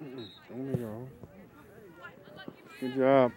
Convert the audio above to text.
Good job.